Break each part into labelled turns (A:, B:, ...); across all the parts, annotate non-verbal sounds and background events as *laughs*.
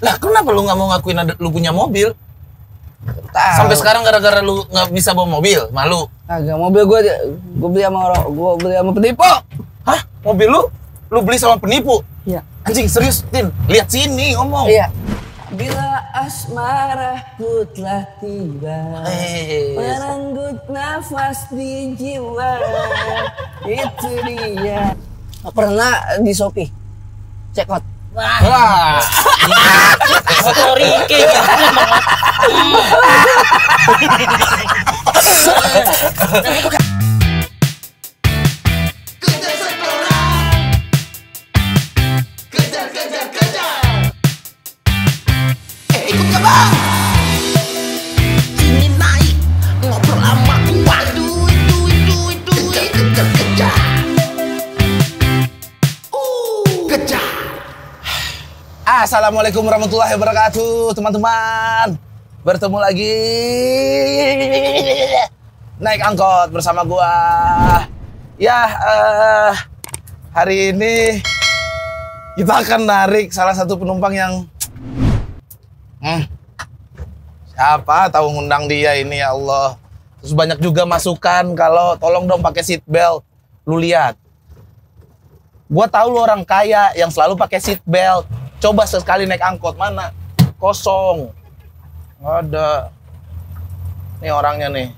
A: Lah kenapa lu nggak mau ngakuin ada lu punya mobil?
B: Tahu.
A: Sampai sekarang gara-gara lu nggak bisa bawa mobil, malu.
B: Agak mobil gue gue beli sama orang gue beli sama penipu.
A: Hah? Mobil lu? Lu beli sama penipu?
B: Iya.
A: Anjing serius, Tin. Lihat sini ngomong.
B: Iya. Bila asmaraku telah tiba
A: Eh,
B: Merenggut nafas di jiwa *laughs* Itu dia Pernah di Shopee Cekot
A: Wah.
C: Foto Rike
D: Kejar Kejar, kejar, kejar Eh ikut gak bang?
A: Assalamualaikum warahmatullahi wabarakatuh, teman-teman. Bertemu lagi naik angkot bersama gua. Ya, eh, hari ini kita akan narik salah satu penumpang yang hmm, siapa tahu ngundang dia ini ya Allah. Terus banyak juga masukan kalau tolong dong pakai seat belt. Lu lihat, Gua tahu lu orang kaya yang selalu pakai seat belt. Coba sesekali naik angkot mana? Kosong. Nggak ada. Nih orangnya nih.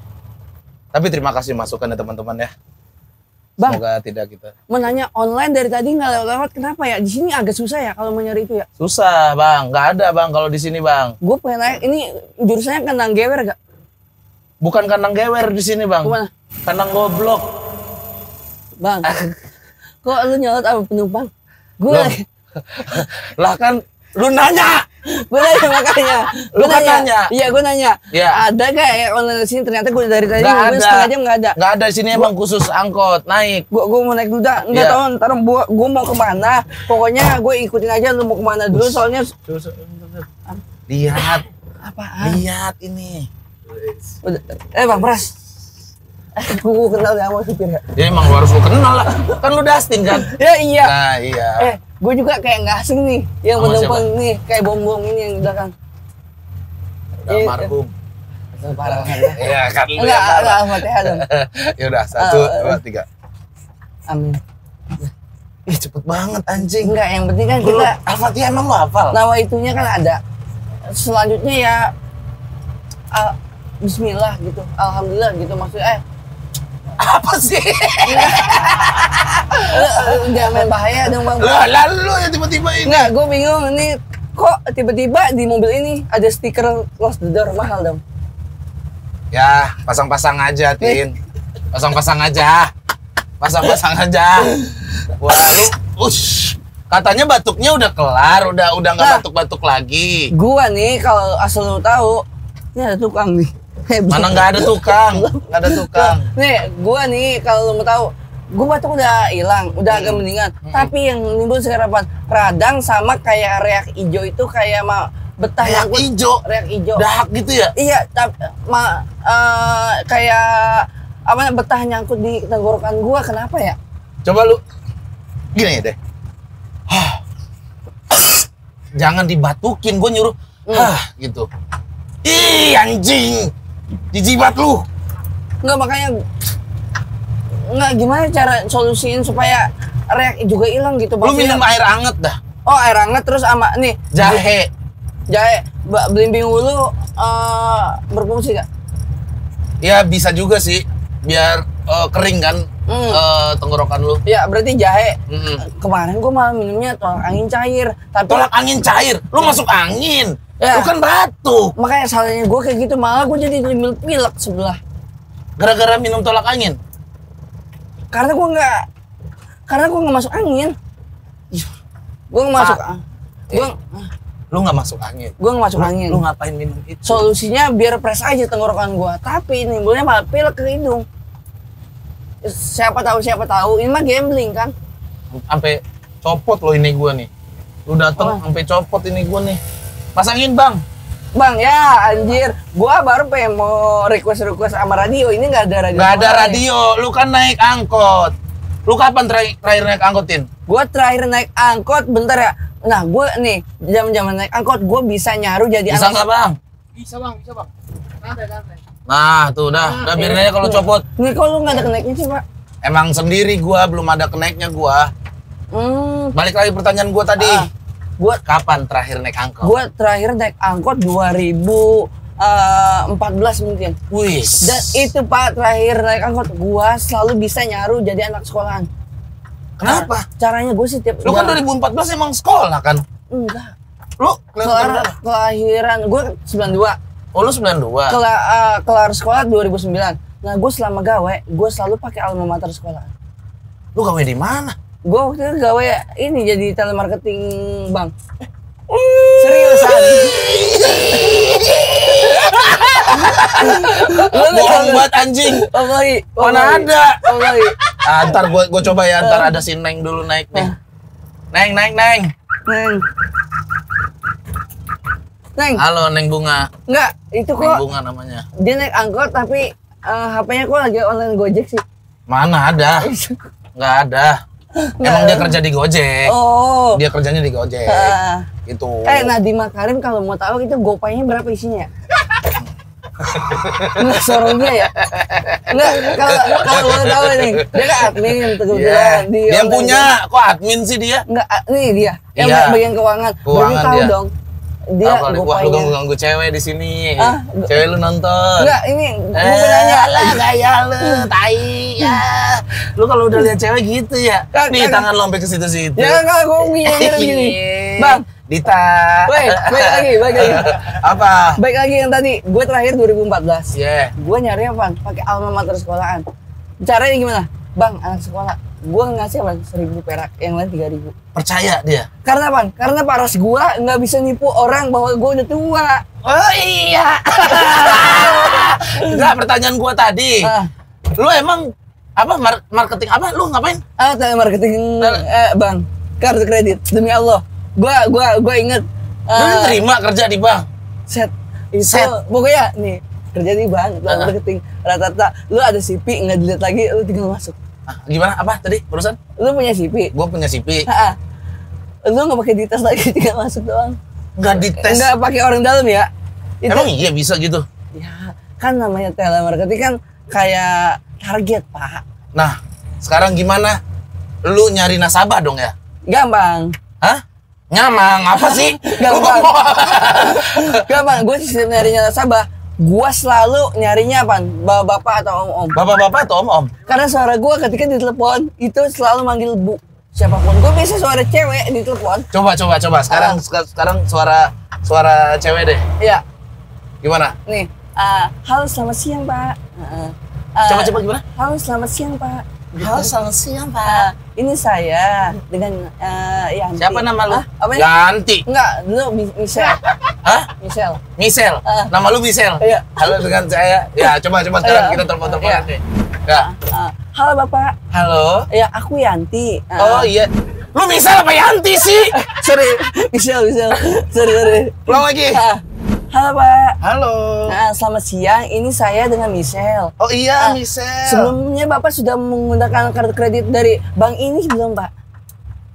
A: Tapi terima kasih masukan ya teman-teman ya.
B: Bang.
A: Semoga tidak kita.
B: Mau nanya online dari tadi nggak lewat kenapa ya? Di sini agak susah ya kalau mau nyari itu ya.
A: Susah bang, nggak ada bang kalau di sini bang.
B: Gue pengen nanya, ini jurusannya kandang gewer gak?
A: Bukan kandang gewer di sini bang.
B: Ke mana?
A: Kandang goblok.
B: Bang, *laughs* kok lu nyolot sama penumpang? Gue. *laughs*
A: lah kan lu nanya.
B: gue nanya makanya.
A: Lu
B: Gua
A: kan nanya.
B: Iya, gue nanya.
A: Iya.
B: Ada gak ya online di sini? Ternyata gue dari tadi
A: Nggak
B: nungguin
A: ada.
B: setengah jam nggak ada.
A: Nggak ada di sini emang khusus angkot naik.
B: Gue gue mau naik dulu dah. Nggak
A: Iya.
B: tahu ntar gue gue mau ke mana. Pokoknya gue ikutin aja lu mau ke mana dulu. Soalnya
A: Lihat,
B: apaan?
A: lihat ini.
B: Eh bang Pras. Gue kenal gak sama supir ya?
A: Ya emang lu harus lu kenal lah. Kan lu Dustin kan?
B: Ya iya.
A: Nah iya.
B: Eh, gue juga kayak nggak asing nih. Yang penumpang nih kayak bom-bom ini yang di belakang.
A: Udah
B: iya.
A: almarhum.
B: Itu parah ya. *laughs*
A: Iya kan lu
B: Enggak,
A: yang
B: enggak. Al-Fatihah dong.
A: ya *laughs* udah satu,
B: Ah,
A: dua, tiga.
B: Amin.
A: Ih cepet banget anjing.
B: Enggak, yang penting kan kita
A: Al-Fatihah emang lu hafal?
B: nama itunya kan ada. Selanjutnya ya ah, Bismillah gitu, Alhamdulillah gitu maksudnya. Eh,
A: Apa sih?
B: jangan main bahaya dong bang.
A: Lah lalu ya tiba-tiba ini.
B: Enggak, gue bingung ini kok tiba-tiba di mobil ini ada stiker close the door mahal dong.
A: Ya, pasang-pasang aja, Tin. Pasang-pasang aja. Pasang-pasang aja. Wah, lu ush. Katanya batuknya udah kelar, udah udah nggak
B: Nah.
A: batuk-batuk lagi.
B: Gua nih kalau asal lu tahu, ini ada tukang nih.
A: Mana nggak ada tukang, nggak ada tukang.
B: Nih, gua nih kalau lu mau tahu, gua batuk udah hilang, udah agak mendingan. Tapi yang nimbul sekarang apa? Radang sama kayak reak ijo itu kayak mah betah
A: Reak
B: nyangkut.
A: ijo?
B: Reak ijo.
A: Dahak gitu ya?
B: Iya, tapi ma eh, kayak apa betah nyangkut di tenggorokan gua. Kenapa ya?
A: Coba lu gini deh. Hah. Jangan dibatukin, gue nyuruh.
B: Hmm.
A: Hah, gitu. Ih, anjing. Dijibat lu.
B: Enggak makanya Enggak gimana cara solusiin supaya reak juga hilang gitu
A: Lu minum air anget dah.
B: Oh air hangat terus sama nih
A: Jahe.
B: jahe belimbing hulu eh, berfungsi gak?
A: Ya bisa juga sih. Biar eh, kering kan
B: Hmm.
A: eh, tenggorokan lu.
B: Ya berarti jahe.
A: Mm-mm.
B: Kemarin gua malah minumnya tolak angin cair, tapi
A: Tolak angin cair. Lu masuk angin.
B: Ya.
A: Lu kan batuk.
B: makanya salahnya gua kayak gitu malah gua jadi pilek sebelah.
A: Gara-gara minum tolak angin.
B: Karena gua nggak karena gua nggak masuk angin. Gua nggak masuk.
A: Pak.
B: Gua
A: Lu nggak masuk angin.
B: gua nggak masuk
A: Lu-
B: angin.
A: Lu ngapain minum itu?
B: Solusinya biar press aja tenggorokan gua, tapi nimbulnya malah pilek ke hidung. Siapa tahu siapa tahu ini mah gambling kan?
A: sampai copot loh ini gua nih. Lu dateng sampai copot ini gua nih. Pasangin, Bang.
B: Bang ya anjir, gua baru pengen mau request request sama radio ini nggak ada radio.
A: Gak ada radio, lu kan naik angkot. Lu kapan terakhir, terakhir naik angkotin?
B: Gue terakhir naik angkot bentar ya. Nah, gue nih zaman-zaman naik angkot gue bisa nyaru jadi
A: Bisa
B: anak-
A: nggak bang?
E: Bisa bang, bisa bang. Santai, santai.
A: Nah tuh udah, udah biarin aja kalau copot.
B: Nih kok lu nggak ada kenaiknya sih pak?
A: Emang sendiri gua belum ada kenaiknya gua.
B: Hmm,
A: Balik lagi pertanyaan gua tadi.
B: Ah.
A: Gua kapan terakhir naik angkot?
B: gue terakhir naik angkot 2014 mungkin.
A: Wih.
B: Dan itu pak terakhir naik angkot gue selalu bisa nyaru jadi anak sekolahan.
A: Kenapa?
B: Caranya gue sih tiap
A: Lu kan
B: jalan-
A: 2014 emang sekolah kan?
B: enggak.
A: Lu
B: Kelar, kelahiran gue 92.
A: Oh lu 92.
B: Kelar, eh, kelar sekolah 2009. Nah gue selama gawe gue selalu pakai alma mater sekolah.
A: Lu gawe di mana?
B: Gue waktu itu gawe ini jadi telemarketing bank. Seriusan.
A: Bohong banget anjing.
B: Wallahi,
A: Mana
B: wallahi,
A: ada?
B: Wallahi.
A: Ah, ntar gua, gua coba ya, ntar ada si Neng dulu naik nih. Neng, Neng, Neng.
B: Neng. Neng,
A: Halo Neng Bunga.
B: enggak, itu
A: Neng
B: kok
A: Bunga namanya.
B: dia naik angkot tapi eh, HP-nya kok lagi online Gojek sih.
A: Mana ada? *laughs* Nggak ada. Emang dia kerja di Gojek.
B: Oh.
A: Dia kerjanya di Gojek.
B: Ah.
A: Itu.
B: Eh, Nadiem Makarim kalau mau tahu itu gopaynya berapa isinya? *laughs* Enggak sorongnya ya? Enggak, kalau kalau mau tahu nih, dia kan admin teguh
A: Iya.
B: di
A: Dia punya. Kok admin sih dia?
B: Enggak, ah, nih dia. Yang
A: Iya.
B: bagian keuangan.
A: Keuangan
B: Berarti tahu
A: dia.
B: dong. Dia
A: Tahu kali, wah lu
B: gopaynya.
A: ganggu-ganggu cewek di sini.
B: Ah,
A: cewek lu nonton.
B: Enggak, ini gue
A: Eh,
B: nanya.
A: lah *laughs* gaya lu, tai ya. Lu kalau udah lihat cewek gitu ya.
B: Kan-
A: Nih tangan lo sampai ke situ-situ.
B: Ya kalau gue punya gini. *laughs* Bang,
A: Dita.
B: Woi, baik lagi, baik lagi. *laughs*
A: Apa?
B: baik lagi yang tadi. Gue terakhir 2014.
A: Yeah.
B: Gue nyari apa? Pakai alma mater sekolahan. Caranya gimana? Bang, anak sekolah. Gue ngasih apa? Seribu perak, yang lain tiga ribu.
A: Percaya dia.
B: Karena apa? Karena paras gue nggak bisa nipu orang bahwa gue udah tua.
A: Oh iya. *laughs* Enggak, pertanyaan gua tadi.
B: Ah,
A: Lu emang apa mar- marketing apa? Lu ngapain?
B: ah telemarketing, eh, bang, kartu kredit. Demi Allah, gue gua gua inget.
A: Lu
B: eh,
A: terima kerja di bank.
B: set itu
A: Set.
B: pokoknya nih kerja di bank
A: Ah.
B: telemarketing rata-rata lu ada CP nggak dilihat lagi lu tinggal masuk
A: Ah, gimana? Apa tadi? Barusan?
B: lu punya CP
A: Gua punya CP.
B: Ha-ha. lu nggak pakai dites lagi *laughs* tinggal masuk doang
A: Enggak dites.
B: nggak pakai orang dalam ya itu
A: Emang iya bisa gitu.
B: ya kan namanya telemarketing kan kayak target pak
A: Nah, sekarang gimana? Lu nyari nasabah dong ya?
B: gampang
A: Hah? Nyamang apa sih? *laughs*
B: Gampang. *laughs* gampang gue sistem nyarinya nasabah gue selalu nyarinya apa bapak-bapak atau om-om
A: Bapak-bapak atau om-om?
B: Karena suara gue ketika ditelepon itu selalu manggil bu siapa pun. Gue biasa suara cewek ditelepon.
A: Coba coba coba. Sekarang seka- sekarang suara suara cewek deh.
B: Ya,
A: Gimana?
B: nih. ah, halo selamat siang pak. Ah, ah,
A: Coba coba gimana?
B: Halo selamat siang pak.
A: Halo, selamat siang,
B: Ah, ini saya dengan uh, Yanti.
A: Siapa nama lu?
B: Ah, apa ya?
A: Ganti.
B: Enggak, Mi- Michelle.
A: Hah?
B: Michelle.
A: Misel.
B: Ah.
A: Nama lu Misel.
B: Iya.
A: Halo dengan saya. Ya, coba coba sekarang
B: Iya.
A: kita telepon-teleponan
B: Iya.
A: nih. Ya.
B: Ah, halo bapak.
A: Halo.
B: Ya aku Yanti. Ah,
A: Oh iya. Lu Misel apa Yanti sih?
B: sorry, Michelle, Michelle. Sorry, sorry.
A: Ulang lagi.
B: Ah, halo pak.
A: Halo.
B: Nah, selamat siang. Ini saya dengan Michelle.
A: Oh iya,
B: Ah,
A: Misel.
B: Sebelumnya Bapak sudah menggunakan kartu kredit dari bank ini belum, Pak?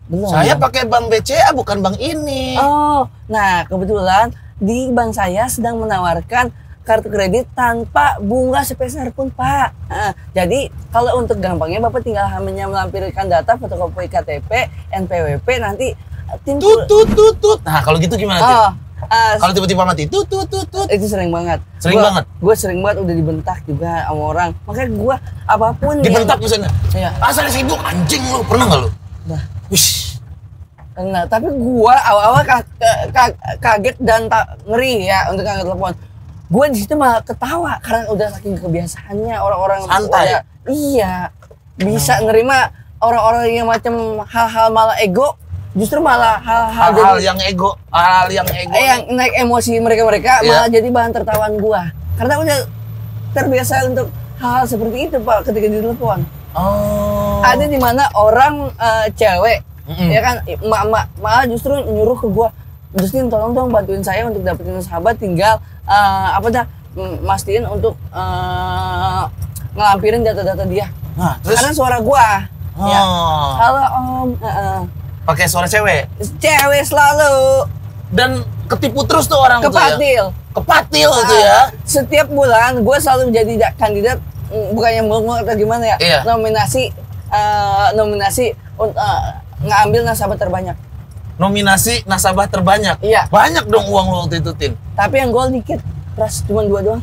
B: Belum.
A: Saya pakai bank BCA bukan bank ini.
B: Oh, nah kebetulan di bank saya sedang menawarkan kartu kredit tanpa bunga sepeser pun, Pak. Nah, jadi kalau untuk gampangnya Bapak tinggal hanya melampirkan data fotokopi KTP, NPWP nanti tim
A: Tut tut tut tut. Nah, kalau gitu gimana?
B: Oh, ah,
A: Kalau tiba-tiba mati tut tut tut tut.
B: itu sering banget.
A: Sering
B: Gua-
A: banget?
B: Gue sering banget udah dibentak juga sama orang. Makanya gue apa pun yang-
A: Dibentak misalnya.
B: Iya.
A: Asal sibuk anjing lu. Pernah nggak lu?
B: Nah.
A: Wish.
B: Nah, tapi gua awal-awal ka- ka- ka- kaget dan tak ngeri ya untuk angkat telepon. Gua di situ malah ketawa karena udah saking kebiasaannya orang-orang
A: Santai.
B: udah- iya bisa nerima orang-orang yang macam hal-hal malah ego justru malah hal-hal
A: yang ego, hal yang ego.
B: eh, yang naik emosi mereka-mereka
A: Iya.
B: malah jadi bahan tertawaan gua karena udah terbiasa untuk hal-hal seperti itu pak ketika di telepon
A: Oh.
B: ada di mana orang eh, cewek
A: Mm-mm.
B: ya kan emak-emak malah justru nyuruh ke gua Justin tolong dong bantuin saya untuk dapetin sahabat tinggal eh, apa dah mm, mastiin untuk eh, ngelampirin data-data dia
A: Nah, terus
B: karena suara gua Ya.
A: Oh.
B: Halo Om. Heeh.
A: Pakai suara cewek.
B: Cewek selalu
A: Dan ketipu terus tuh orang tuh ya.
B: kepatil.
A: Kepatil itu ya.
B: Setiap bulan gue selalu jadi da- kandidat mm, bukannya muluk-muluk atau gimana ya?
A: Iya.
B: Nominasi eh, nominasi eh, ngambil nasabah terbanyak.
A: Nominasi nasabah terbanyak.
B: Iya.
A: Banyak dong uang lu waktu itu, Tin.
B: Tapi yang gol dikit, pras cuma dua doang.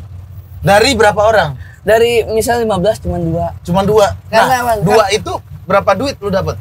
A: Dari berapa orang?
B: Dari misal 15 cuma dua.
A: Cuma dua. Nah, dua itu berapa duit lu dapat?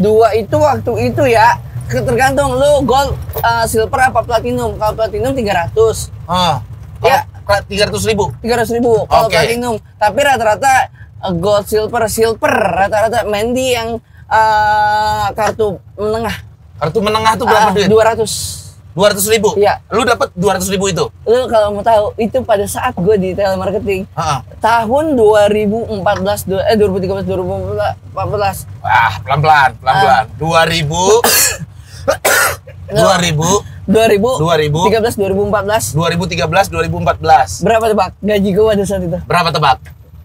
B: Dua itu waktu itu ya tergantung lu gold eh, silver apa platinum. Kalau platinum 300.
A: Ah.
B: Ya.
A: Tiga ratus ribu.
B: 300 ribu kalau
A: Oke.
B: platinum. Tapi rata-rata eh, gold, silver, silver rata-rata main di yang eh, kartu menengah.
A: Kartu menengah tuh berapa
B: Ah,
A: duit?
B: 200.
A: Dua ratus ribu.
B: Iya.
A: Lu dapat dua ratus ribu itu.
B: Lu kalau mau tahu itu pada saat gue di telemarketing
A: Ah.
B: tahun 2014 du- eh 2013 2014
A: Wah, pelan-pelan, pelan-pelan.
B: Ah.
A: Dua ribu. *coughs* Dua ribu.
B: 2000
A: 2000.
B: 13 2014
A: 2013, 2014.
B: berapa tebak gaji gue pada saat itu
A: Berapa tebak?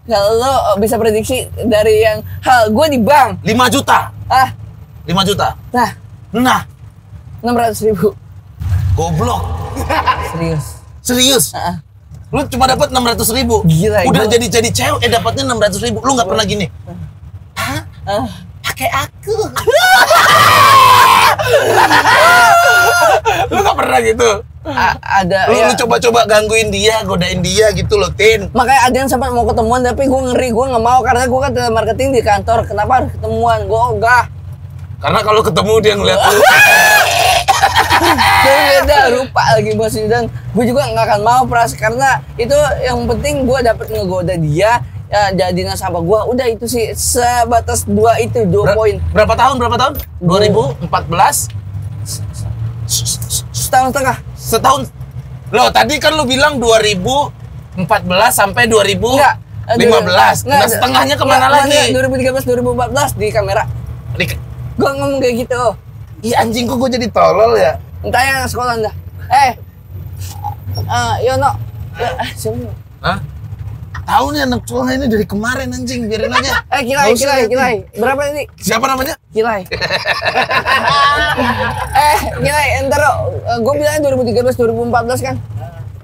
B: kalau lo bisa prediksi dari yang hal gue di bank
A: 5 juta.
B: ah
A: 5 juta.
B: nah
A: Nah,
B: 600 ribu
A: goblok. *laughs*
B: serius
A: Serius. Lu cuma dapat 600 ribu.
B: Gila,
A: Udah jadi jadi cewek eh dapatnya 600 ribu. Lu nggak pernah gini.
B: ah.
A: Pakai aku. *laughs* lu nggak pernah gitu.
B: A- ada
A: Lu,
B: ya
A: lu coba-coba gangguin dia, godain dia gitu loh, Tin.
B: makanya ada yang sempat mau ketemuan tapi gue ngeri gue nggak mau karena gue kan telemarketing di kantor kenapa harus ketemuan gue ogah
A: Karena kalau ketemu dia ngeliat lu, *laughs*
B: beda rupa lagi bosnya dan gue juga nggak akan mau pras karena itu yang penting gue dapet ngegoda dia ya, jadi nasabah gue udah itu sih sebatas dua itu dua
A: Ber-
B: poin
A: berapa tahun? Berapa tahun? 2014
B: setahun setengah
A: setahun. Loh, tadi kan lu bilang 2014 sampai 2015.
B: enggak eh, dua-
A: Nah,
B: enggak,
A: setengahnya ke mana
B: enggak,
A: lagi?
B: maksudnya 2013 2014 di kamera
A: Di-
B: gue ngomong kayak gitu
A: Ih anjing kok gue jadi tolol ya?
B: entah yang sekolah dah eh eh Yono Ya, eh, siapa?
A: Hah? Tahu nih anak sekolah ini dari kemarin anjing, biarin aja. *laughs*
B: eh kilai kilai kilai berapa ini
A: Siapa namanya?
B: Kilai. *laughs* eh, Kilai, entar gue bilangnya 2013 2014 kan.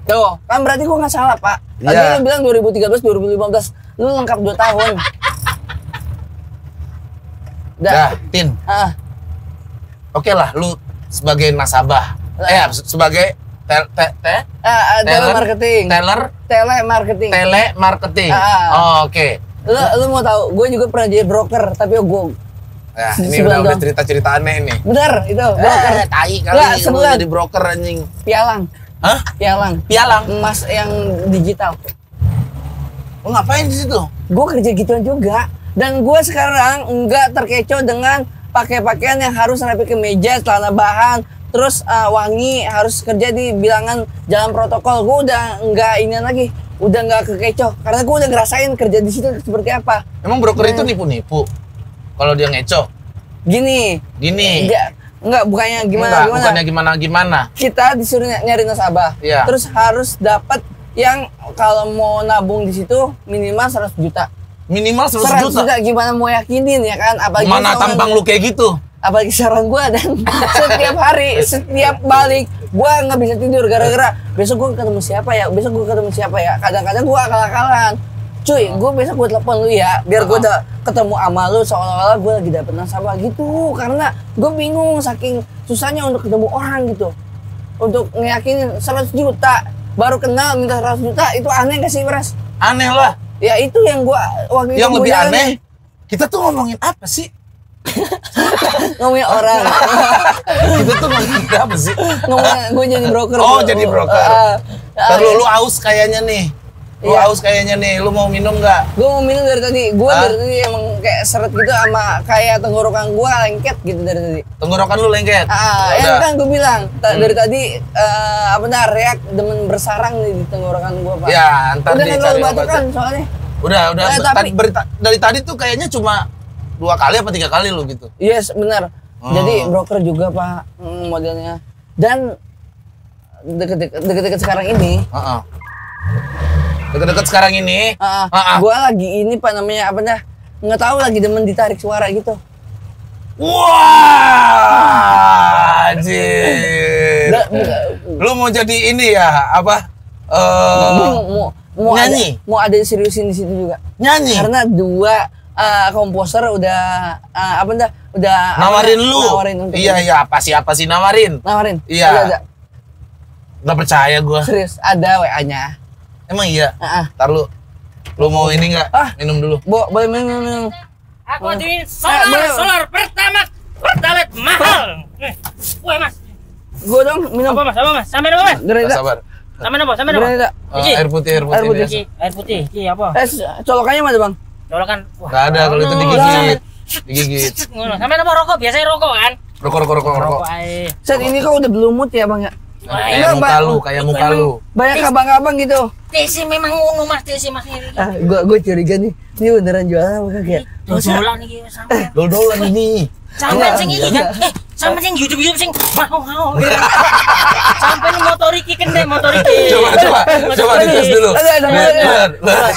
B: Tuh, kan berarti gue nggak salah, Pak. Tadi
A: Iya.
B: lu bilang 2013 2015. Lu lengkap 2 tahun.
A: Dah,
B: Dah.
A: Tin.
B: Ah,
A: Oke lah, lu sebagai nasabah. Eh, se- sebagai tel, te, te,
B: ah, telemarketing.
A: teller,
B: Telemarketing.
A: telemarketing.
B: Ah.
A: Oh, Oke.
B: Lu, lu mau tahu, gue juga pernah jadi broker, tapi gue Se- *laughs*
A: ini udah, udah
B: doang.
A: cerita-cerita aneh nih.
B: bener itu broker.
A: Eh, tai kali
B: Nggak,
A: lu
B: sebulan.
A: jadi broker anjing.
B: Pialang,
A: Hah?
B: pialang.
A: Pialang.
B: Emas yang digital.
A: Lu ngapain di situ?
B: gue kerja gituan juga dan gue sekarang nggak terkecoh dengan pakai pakaian yang harus rapi ke meja celana bahan terus eh, wangi harus kerja di bilangan jalan protokol gue udah nggak ini lagi udah nggak kekecoh karena gue udah ngerasain kerja di situ seperti apa
A: Emang broker
B: Nah.
A: itu nipu-nipu? Kalau dia ngeco?
B: gini
A: Gini.
B: dia nggak bukannya gimana
A: Enggak,
B: gimana
A: bukannya gimana-gimana.
B: kita disuruh ny- nyari nasabah
A: Iya.
B: terus harus dapat yang kalau mau nabung di situ minimal 100 juta
A: Minimal 100
B: 100
A: juta.
B: juta gimana mau yakinin ya kan apalagi
A: Mana tampang lu kayak gitu?
B: apalagi saran gue dan *laughs* setiap hari setiap balik gue nggak bisa tidur gara-gara besok gue ketemu siapa ya besok gue ketemu siapa ya kadang-kadang gue akal-akalan cuy gue besok gue telepon lu ya biar gue udah ketemu sama lu seolah-olah gue lagi dapet nasabah gitu karena gue bingung saking susahnya untuk ketemu orang gitu untuk ngeyakinin 100 juta baru kenal minta 100 juta itu aneh gak sih Bras?
A: Aneh lah.
B: Ya itu yang gue waktu
A: Yang
B: gua
A: lebih
B: jalanin.
A: aneh, kita tuh ngomongin apa sih? *laughs*
B: ngomongin orang *laughs*
A: kita tuh ngomongin apa sih?
B: ngomongin gue jadi broker
A: Oh, jadi broker.
B: Ah, ah,
A: Ntar lu, lu aus kayaknya nih. Lu
B: Iya.
A: aus kayaknya nih. Lu mau minum nggak?
B: gue mau minum dari tadi gue dari tadi emang kayak seret gitu sama kayak tenggorokan gue lengket gitu dari tadi
A: Tenggorokan lu lengket.
B: ah
A: Ya
B: yang kan gue bilang ta-
A: Hmm.
B: dari tadi eh, apa nah reak demen bersarang nih di tenggorokan gue pak
A: Ya, ntar
B: udah nggak
A: dicari
B: batuk
A: obatnya.
B: kan soalnya
A: Udah, udah.
B: Eh,
A: Tadi-
B: tapi-
A: berita- dari tadi tuh kayaknya cuma dua kali apa tiga kali lu gitu.
B: yes benar
A: Oh.
B: jadi broker juga pak hmm, modelnya dan deket-deket sekarang ini
A: Heeh. Deket-deket sekarang ini.
B: Ah,
A: Ah, ah.
B: gue lagi ini pak namanya apa dah nggak tahu lagi demen ditarik suara gitu.
A: Wah, *laughs* anjir.
B: Nggak-
A: Lu mau jadi ini ya? Apa? Eh,
B: mau, mau, mau
A: nyanyi?
B: Ada, mau ada seriusin di situ juga.
A: nyanyi.
B: Karena dua eh, komposer udah eh, apa dah udah
A: nawarin
B: apa,
A: lu.
B: nawarin untuk
A: iya,
B: ini.
A: iya, apa sih apa sih nawarin?
B: nawarin
A: Iya.
B: ada, ada.
A: Gak percaya gua.
B: serius ada wa nya
A: Emang iya? Ntar lu lu mau ini nggak?
B: Ah.
A: Minum dulu.
B: Bo, boleh minum, minum, minum.
C: Aku anterin
B: Eh,
C: solar,
B: boleh.
C: solar pertama, pertalet mahal. Eh, Wah mas,
B: Gue dong minum.
C: apa mas, apa mas? Sampai apa mas?
B: Granita.
A: Sabar.
C: Sampai apa? Sampai apa?
A: Eh,
C: Iki.
A: air putih, air putih.
B: Air putih.
A: biasa.
C: Air putih, iki apa?
B: Eh, colokannya mana bang?
C: Colokan. Wah,
A: Nggak ada kalau itu digigit. Digigit. *laughs*
C: Sampai apa rokok? Biasanya rokok kan?
A: Rokok, rokok, rokok, rokok.
B: Set ini kok udah belumut ya bang ya?
A: Kayak
B: Enggak,
A: muka lu, kayak muka lu.
B: Banyak abang-abang gitu.
C: Tesi memang ngono mas, tesi mas ini.
B: Ah, gua gue curiga nih, ini beneran jualan apa kagak?
C: Dodolan iki sampai.
A: Dol-dolan ini.
C: Sampai
B: Enggak,
C: sing iki kan. Eh, sampai sing YouTube-YouTube sing mau mau. Sampai nih motor iki kende motor iki.
A: Coba, coba, coba dites dulu. Lihat.
C: Nah,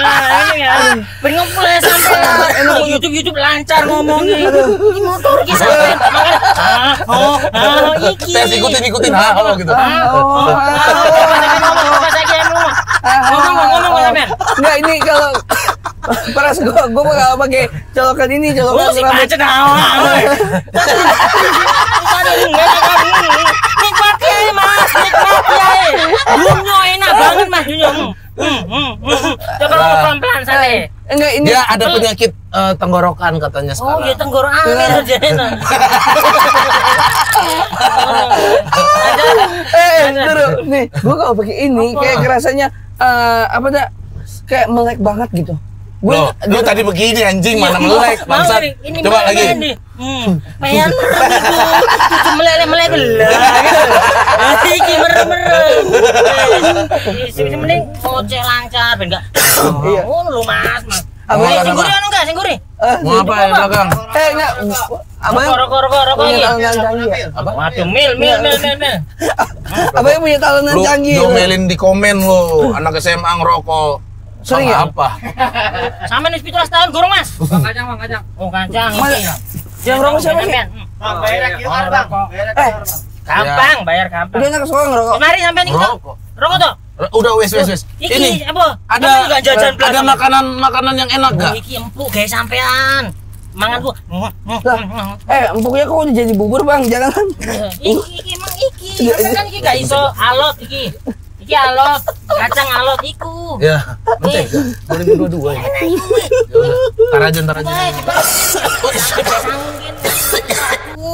C: nah, ini ya. Pengen mulai sampai enak YouTube YouTube lancar ngomongnya. Ini motor iki sampai makan. Ah, oh, ah, iki.
A: Tes ikutin, ikutin. Ah, oh gitu.
C: Ah,
B: Oh,
C: oh, ngomong, ngomong. Ngomong.
B: Enggak ini kalau *laughs* Paras gua gua bakal pakai colokan ini,
C: Oh,
B: colokan
C: si
B: rambut.
C: Nikmati aja mas, nikmati aja. Dunyo enak banget mas, dunyo. Hmm, hmm, hmm. Coba ngomong pelan-pelan sana.
B: Enggak ini
A: Dia ada penyakit eh, tenggorokan katanya
C: Oh,
A: sekarang.
C: dia tenggorokan aja enak. *laughs*
B: eh dulu nih, gua kalau pakai ini kayak kerasanya eh apa dah kayak melek banget gitu.
A: Loh, lu tadi begini anjing mana melek
C: Mau
A: bangsat.
C: ini,
A: Coba
C: melek
A: lagi.
C: ini. Hmm, pengen merem itu. Cucu meleleh meleleh belah. *laughs* Iki merem merem. Sing *laughs* mending kocek lancar ben enggak.
B: Iya.
C: Oh, lu Mas, Mas.
B: Apa,
C: Eh,
A: apa,
C: sing
A: apa?
C: gurih anu enggak, sing gurih?
B: Eh,
A: Mau apa ya belakang?
B: eh enggak abang
C: Rokok, rokok, rokok, rokok
B: punya talenan canggih ya?
A: Apa?
C: Waduh, mil, mil, mil, mil, mil. *laughs*
B: Abang punya talenan
A: Lu
B: canggih.
A: domelin di komen lu, anak SMA ngerokok.
B: Sering
A: Sama
B: ya?
A: apa?
C: Sampe nih 17 tahun gurung, Mas.
E: Bang kacang, bang kacang.
C: Oh, iki.
B: Yang rokok siapa sih?
C: Sampean.
E: Bang, bayar QR bang. Bayar
B: Eh.
C: Gampang, bayar gampang.
B: Udah enak sekolah ngerokok.
C: Mari sampean. Tok.
A: Rokok.
C: Rokok toh?
A: Udah wes wes wes.
C: Iki
A: Ini
C: apa?
A: ada
C: jajan
A: ada makanan makanan yang enak
C: Oh,
A: gak?
C: iki empuk guys sampean. Mangan gua.
B: Eh empuknya kok udah jadi bubur bang, jangan.
C: Iki iki emang iki. Sampean kan iki gak iso alot iki. Iki alot, kacang alot iku.
A: Ya, mentega. Boleh dua-dua ya. Ya aja.
C: Baik, Sangkin.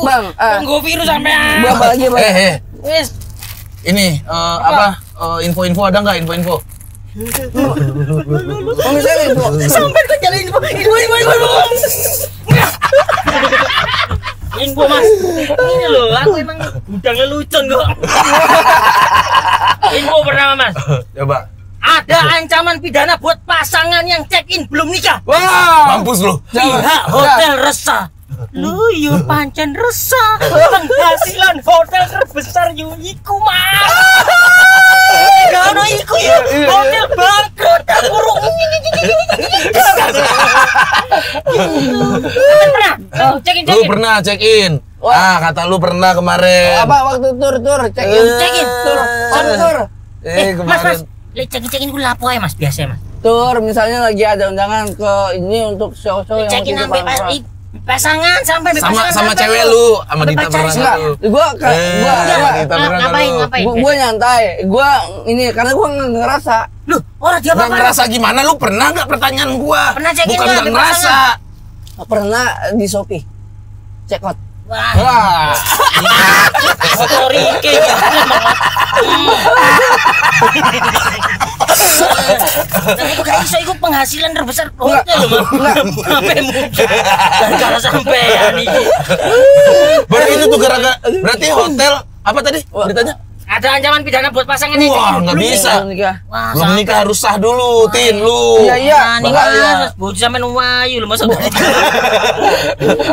B: Bang,
C: Tunggu virus sampean.
B: gua apa lagi bang?
A: Eh, eh,
C: Wis.
A: ini eh, apa? Eh, info-info ada nggak info-info?
C: Sampai ke jalan info. Info info info. Info mas. Ini loh, aku emang gudangnya lucon kok. Info pertama mas.
A: Coba.
C: Ada ancaman pidana buat pasangan yang check in belum nikah.
B: Wah,
A: Mampus lu.
C: Pihak hotel resah. Lu yuk pancen resah. *laughs* Penghasilan hotel terbesar yuk iku mas. Karena iku yuk hotel bangkrut dan burung. Pernah? Check in check
A: Lu pernah check in?
B: Wah.
A: Ah, kata lu pernah kemarin.
B: apa waktu tur tur check in
C: Check in.
B: tur on tur
A: Eh,
C: Eh, mas, mas, check in check in gue lapo ya mas biasa ya mas.
B: tur misalnya lagi ada undangan ke ini untuk show show yang
C: Check in sampai Pasangan sampai
A: Sama
C: pasangan
A: sama
C: sampai
A: cewek
C: lu.
A: sama Dita pernah
B: enggak
A: lu.
B: gua ka,
A: Eh,
B: gua
A: Dita
B: gua,
A: pernah
C: Ngapain ngapain?
B: gua, gua nyantai gua ini karena gua ngerasa
C: Lu, orang dia apa?
A: ngerasa gimana? Lu pernah nggak pertanyaan gua?
C: Pernah check in
A: Bukan
C: nggak
A: ngerasa.
B: pernah di shopee check out
C: Wah, sorry ke Tapi kok penghasilan terbesar.
A: Berarti itu gara-gara berarti hotel apa tadi beritanya?
C: Ada ancaman pidana buat pasangan yang
A: Wah, nggak bisa.
B: Belum nikah.
C: Wah,
A: Belum nikah harus sah dulu, Tin lu.
B: Iya, iya.
A: Bahaya.
C: bocah sampean wayu lho masa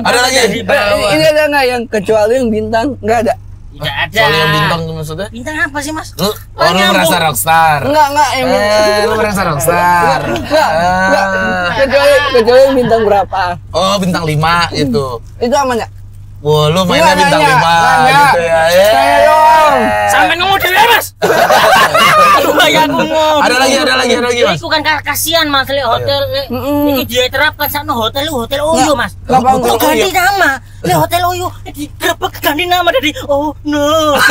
A: Ada lagi?
B: Eh,
C: bawah.
B: ini ada nggak yang kecuali yang bintang nggak ada
C: Tidak ada.
A: Soal yang bintang maksudnya?
C: Bintang apa sih mas?
A: Lu, oh, lu
C: nyambung.
A: merasa rockstar.
B: Enggak, enggak, yang
A: Eh, lu merasa rockstar.
B: Enggak, enggak.
A: Ah.
B: Kecuali, kecuali bintang berapa?
A: Oh, bintang 5 gitu.
B: Itu amannya?
A: Wah, lu mainnya bintang
B: nanya,
A: 5
B: nanya.
A: gitu ya. Eh.
B: Saya dong.
C: Sampai ngomong dulu ya mas. Aduh ya aku mau.
A: Ada lagi, ada lagi, ada lagi, Mas.
C: Itu kan kasihan mas, le hotel,
B: Mm-mm.
C: ini dia terapkan sana hotel, lu hotel Oyo mas. Kok ganti nama? Le hotel Oyo, di kenapa ganti nama dari Oh no. *laughs*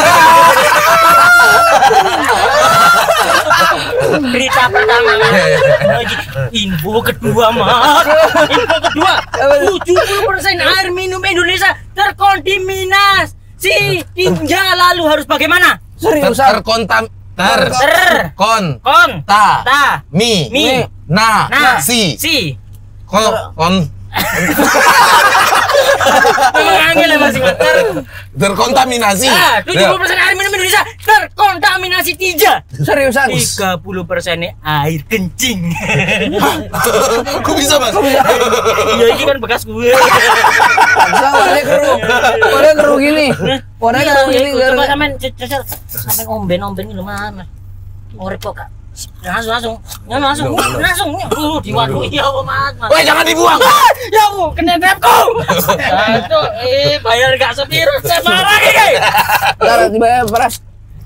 C: Berita pertama.
A: Iya, iya,
C: Lagi, Info kedua mas. Info kedua. 70% air minum Indonesia terkontaminasi. Hingga lalu harus bagaimana?
A: Ter
B: Seriusan?
A: terkontam ter
C: Ter.
A: kon
C: Kon.
A: ta
C: Ta.
A: mi
C: Mi.
A: na
C: Nah.
A: si
C: Si.
A: kon kon *laughs*
C: Memang angel ya masih ter.
A: terkontaminasi.
C: Ah,
A: Ya.
C: 70% air minum Indonesia terkontaminasi tiga.
B: Seriusan?
C: 30 persennya air kencing. *laughs*
A: Kok bisa, Mas?
C: Iya, ini kan bekas gue.
B: Bisa warnanya keruh. Warnanya keruh gini. Warnanya
C: Iya,
B: keruh
C: iya,
B: gini.
C: Coba
B: gara-gara-
C: sampean sampean omben-omben dulu mana. Orek kok, Kak. Langsung langsung. Ya langsung. Langsung. Uh, di waduk iya, oh, Mas.
A: Woi, jangan dibuang.
C: Ya aku kena trapku. Itu eh bayar gak sepiro saya marah ini.
B: Ntar dibayar beras.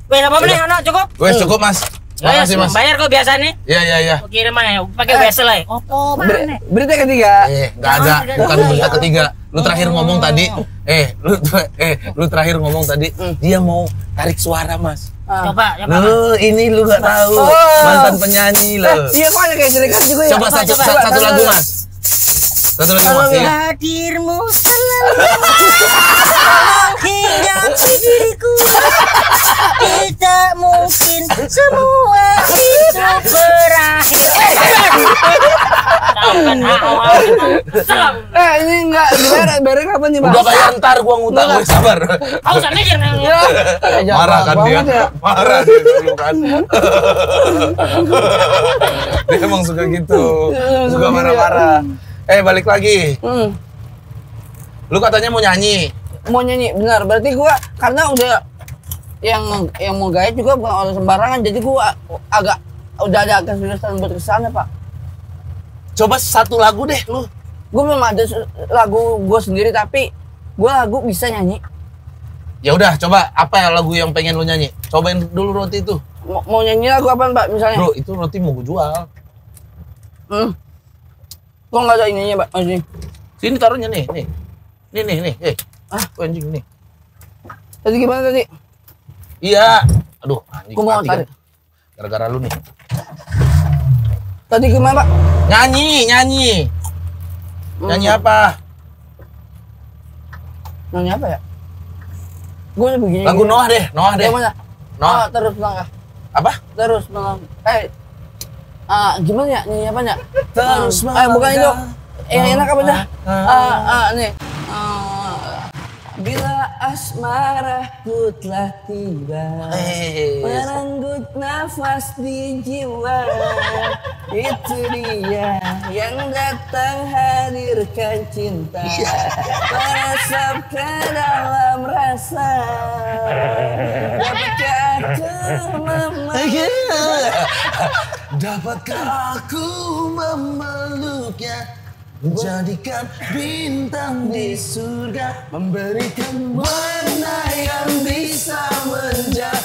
C: Weh, apa meneh anak cukup?
A: Wes cukup, Mas.
C: Ya,
A: Makasih, Mas.
C: bayar kok biasa nih.
A: Iya, iya, iya.
C: Kirim aja, pakai wesel aja. Opo mana?
B: berita ketiga.
A: Eh, nggak ada. Bukan berita ketiga. Lu terakhir ngomong tadi. Eh, lu eh, lu terakhir ngomong tadi. Dia mau tarik suara, Mas.
B: Ah.
C: Coba, coba.
A: Lu ini lu nggak tahu.
B: Oh.
A: Mantan penyanyi lo.
B: iya kok ada kayak serikat juga ya?
A: Coba satu
C: coba.
A: satu, satu lagu, Mas. Satu lagu, Mas. Iya.
C: Hadirmu selalu hingga diriku tidak mungkin semua itu berakhir.
B: Eh, ini enggak dibayar, bayar kapan nih, Bang?
A: Udah bayar ntar gua ngutang, gue sabar.
C: Kau sana aja. Neng.
B: Ya. Jangan
A: Marah kan dia.
B: ya.
A: Marah dia dulu kan. *laughs* dia emang suka gitu. Suka marah-marah. Eh, balik lagi.
B: Hmm.
A: Lu katanya mau nyanyi.
B: Mau nyanyi, benar. Berarti gua karena udah yang yang mau gaya juga bukan orang sembarangan, jadi gua agak udah ada keseriusan buat ke sana, Pak.
A: Coba satu lagu deh lu.
B: Gue belum ada lagu gue sendiri tapi gue lagu bisa nyanyi.
A: Ya udah, coba apa ya lagu yang pengen lu nyanyi? Cobain dulu roti itu.
B: Mau, mau nyanyi lagu apa Pak misalnya?
A: Bro, itu roti mau gue jual.
B: Hmm. Kok nggak ada ininya Pak? Masih.
A: Sini taruhnya nih, nih. Nih, nih, nih. Eh, ah, anjing nih.
B: Tadi gimana tadi?
A: Iya. Aduh, anjing
B: Gua mau
A: kan.
B: tarik.
A: Gara-gara lu nih.
B: Tadi gimana Pak?
A: Nyanyi, nyanyi.
B: Hmm.
A: Nyanyi apa?
B: Nyanyi apa ya? Gue begini.
A: Lagu Noah deh, Noah deh. Noah.
B: Oh, terus melangkah.
A: Apa?
B: Terus melangkah. Eh, ah gimana ya? Nyanyi apa ya?
A: Terus
B: Ah, eh, bukan itu. Yang enak apa dah?
A: Ah,
B: Ah, ah, nih. Ah, bila asmaraku telah tiba.
A: Eh,
B: Merenggut nafas di jiwa Itu dia yang datang hadirkan cinta Meresap ke dalam rasa Dapatkah aku memeluk
A: Dapatkah aku memeluknya? Menjadikan bintang di surga Memberikan warna yang bisa menjadikan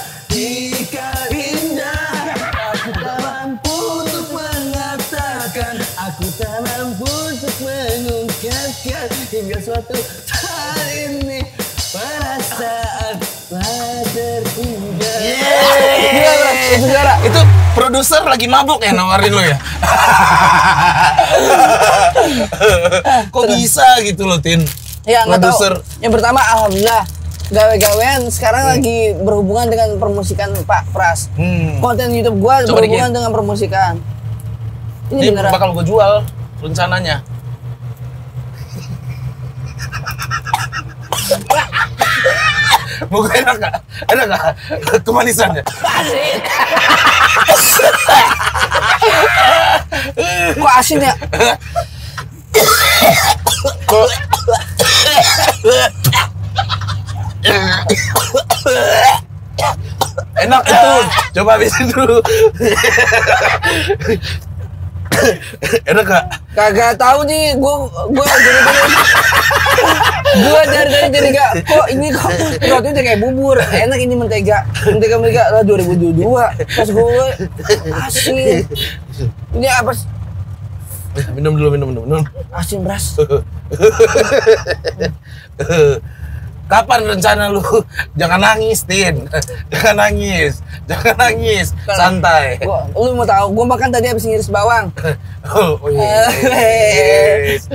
A: indah. Aku tak mampu untuk mengatakan Aku tak mampu untuk mengungkapkan Hingga suatu hari ini Perasaan telah terhingga
B: Gila, itu suara
A: Itu produser lagi mabuk ya nawarin lo ya? *laughs* Kok bisa gitu loh Tin?
B: Ya nggak tahu. Yang pertama alhamdulillah gawe-gawean sekarang lagi berhubungan dengan permusikan Pak Pras.
A: Hmm.
B: Konten YouTube gua
A: Coba
B: berhubungan
A: dikit.
B: dengan permusikan. Ini,
A: Ini
B: beneran.
A: bakal gue jual rencananya. Mau enak gak? Enak gak? Kemanisannya?
B: Kok asin ya?
A: Enak itu. Coba habisin dulu. *coughs* Enak gak?
B: Kagak tahu nih, gua gua jadi gua dari tadi jadi gak kok ini kok roti udah kayak bubur enak ini mentega mentega mentega lah 2022 pas gua asin ini apa sih?
A: Minum dulu, minum, minum, minum.
B: asin beras *laughs*
A: Kapan rencana lu? *laughs* Jangan nangis, Tin. *laughs* Jangan nangis. Jangan nangis. Santai.
B: gua lu mau tahu gua makan tadi habis ngiris bawang *laughs*
A: Oh, oh, yes.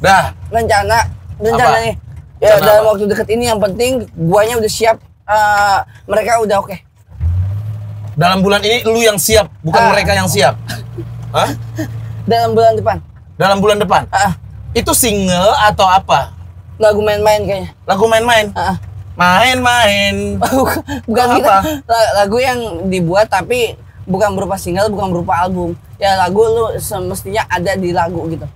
A: Dah,
B: rencana rencana
A: Apa?
B: nih ya
A: Rencana
B: dalam
A: apa?
B: waktu deket ini yang penting guanya udah siap eh, mereka udah oke
A: dalam bulan ini lu yang siap, bukan
B: Ah.
A: mereka yang siap. Hah?
B: dalam bulan depan
A: Dalam bulan depan.
B: ah
A: Itu single atau apa?
B: lagu main-main kayaknya
A: Lagu main-main.
B: ah
A: Main-main. *laughs*
B: bukan
A: Apa?
B: kita la- lagu yang dibuat tapi bukan berupa single bukan berupa album ya lagu lu semestinya ada di lagu gitu